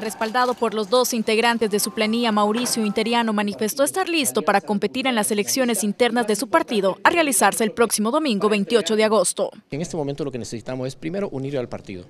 Respaldado por los dos integrantes de su planilla, Mauricio Interiano manifestó estar listo para competir en las elecciones internas de su partido a realizarse el próximo domingo 28 de agosto. En este momento lo que necesitamos es primero unir al partido.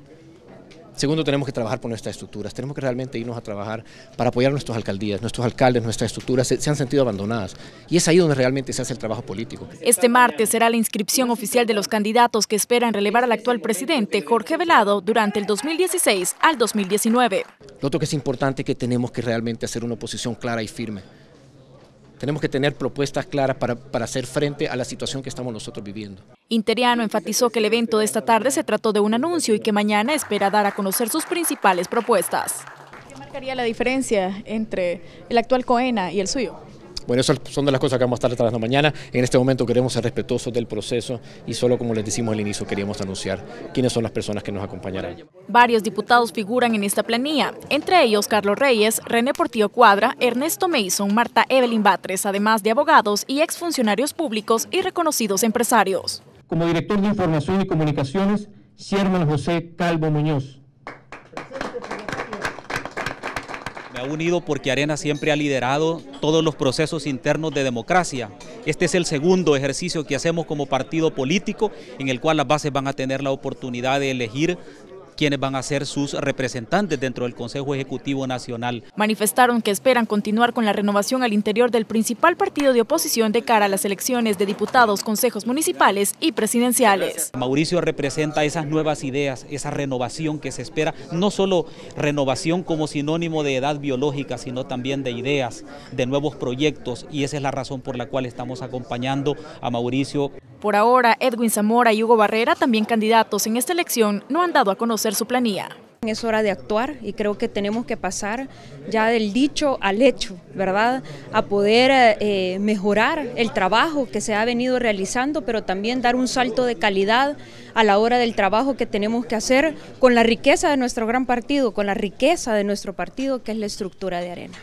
Segundo, tenemos que trabajar por nuestras estructuras, tenemos que realmente irnos a trabajar para apoyar a nuestras alcaldías, nuestros alcaldes, nuestras estructuras se, se, han sentido abandonadas y es ahí donde realmente se hace el trabajo político. Este martes será la inscripción oficial de los candidatos que esperan relevar al actual presidente Jorge Velado durante el 2016 al 2019. Lo otro que es importante es que tenemos que realmente hacer una oposición clara y firme. Tenemos que tener propuestas claras para, para, hacer frente a la situación que estamos nosotros viviendo. Interiano enfatizó que el evento de esta tarde se trató de un anuncio y que mañana espera dar a conocer sus principales propuestas. ¿Qué marcaría la diferencia entre el actual COENA y el suyo? Bueno, esas son de las cosas que vamos a estar tratando mañana. En este momento queremos ser respetuosos del proceso y solo como les decimos al inicio queríamos anunciar quiénes son las personas que nos acompañarán. Varios diputados figuran en esta planilla, entre ellos Carlos Reyes, René Portillo Cuadra, Ernesto Mason, Marta Evelyn Batres, además de abogados y exfuncionarios públicos y reconocidos empresarios. Como director de Información y Comunicaciones, Sherman José Calvo Muñoz. Ha unido porque Arena siempre ha liderado todos los procesos internos de democracia. Este es el segundo ejercicio que hacemos como partido político en el cual las bases van a tener la oportunidad de elegir quienes van a ser sus representantes dentro del Consejo Ejecutivo Nacional. Manifestaron que esperan continuar con la renovación al interior del principal partido de oposición de cara a las elecciones de diputados, consejos municipales y presidenciales. Mauricio representa esas nuevas ideas, esa renovación que se espera, no solo renovación como sinónimo de edad biológica, sino también de ideas, de nuevos proyectos y esa es la razón por la cual estamos acompañando a Mauricio. Por ahora, Edwin Zamora y Hugo Barrera, también candidatos en esta elección, no han dado a su planilla. Es hora de actuar y creo que tenemos que pasar ya del dicho al hecho, ¿verdad? A poder eh, mejorar el trabajo que se ha venido realizando, pero también dar un salto de calidad a la hora del trabajo que tenemos que hacer con la riqueza de nuestro gran partido, con la riqueza de nuestro partido, que es la estructura de arena.